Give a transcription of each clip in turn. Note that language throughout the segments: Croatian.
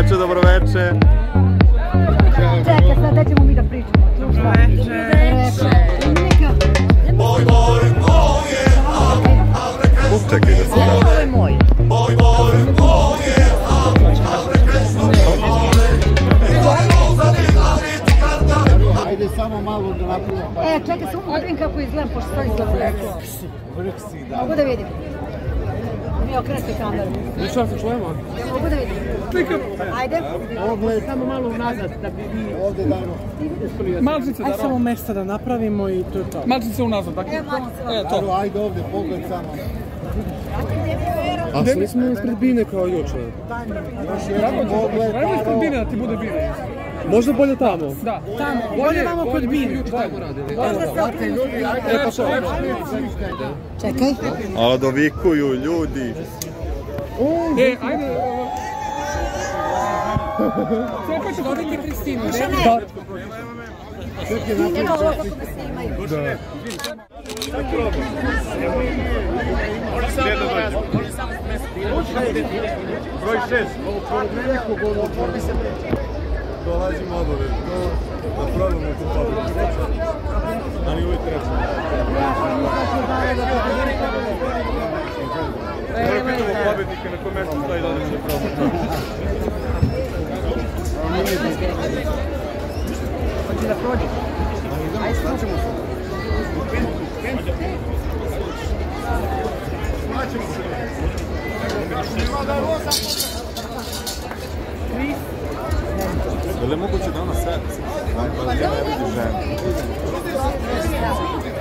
Dobroveče, dobroveče. Čekaj, sad da ćemo mi da pričamo. Čekaj da se da. Ovo je moj. Ajde samo malo da napravimo. E, čekaj, samo da vidim kako izgledam, pošto sad izgledam. Vrh si, da. Mogu da vidim. Mi okrenete kameru. Šta se čujemo? Mogu da vidim. Ajde. Ovo gledaj, Samo malo unazad da bi vi... ovdje dajmo. Malčice Ajde samo mesta da napravimo i to je to. Malčice unazad, dakle. Evo, malo se E, to. Ajde, ajde ovdje, pogled samo. A svi smo ispred bine kao jučer. Još jedan pogled, Ajmo ispred bine da ti bude bine. Možda bolje tamo. Da. Tamo. Bolje vamo kod bine. Znate, ljudi, ajde. E, pa što? Čekaj. A dovikuju ljudi. E, ajde. Sve pa ću hoditi Kristinu. Da. Ovo kako snimaju. Broj šest. Dolazimo obavezno. Da probamo tu fabriku. A ni uvijek. Prvo pitamo na kom mjestu stoji da? Pa ja ne vidim ženu.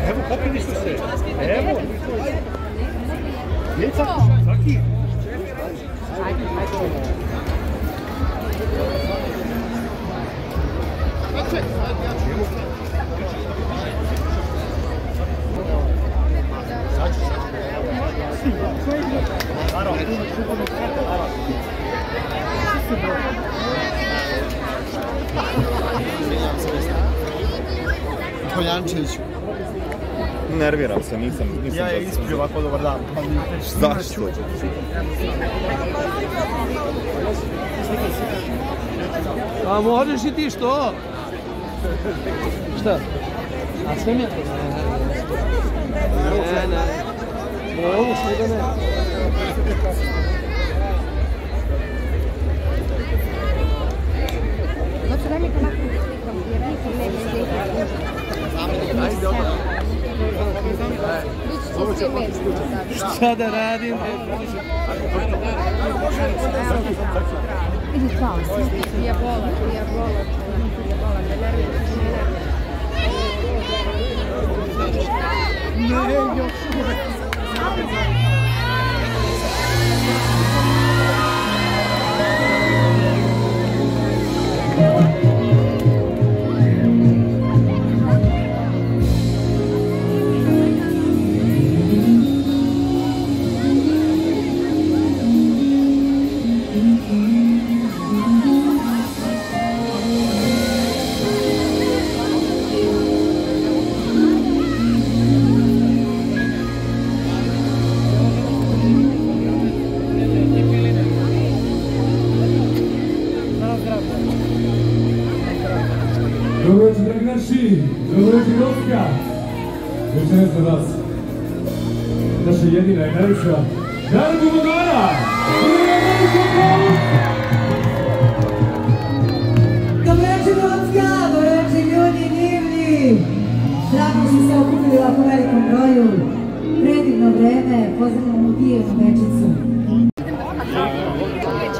Evo, popili su se. Evo. Djeca, svaki. Poljančević. Nerviram se, nisam... nisam Ja je da- ispio ovako dobar dan. Zašto? A možeš i ti što? Šta? A sve mi je? Ne, ne. Ovo što da ne. Znači, daj mi Šta da radim? Idi kao, ja bola, ja bola, Dobro večer, dragi naši, dobro večer, Gostka. Večeras za vas, naša jedina i najljepša, Dana Gumagara! Dobro večer, Hrvatska, dobro večer, ljudi divni. Drago što se okupili u ovako velikom broju. Predivno vreme, pozdravljamo divnu večicu. Je to Vasić,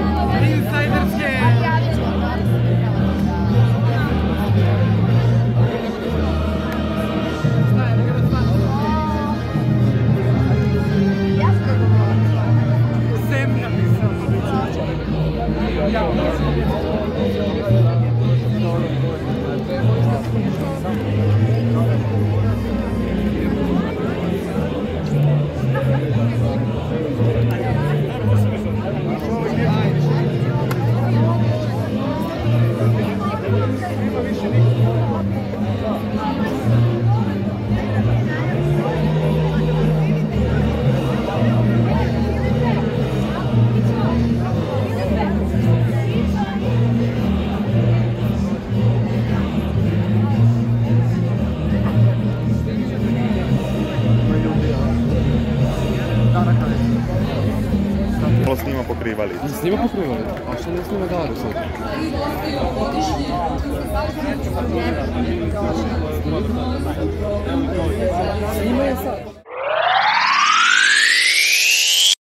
pokrivali. S njima pokrivali? A što ne snima Garu sad? Snima je sad.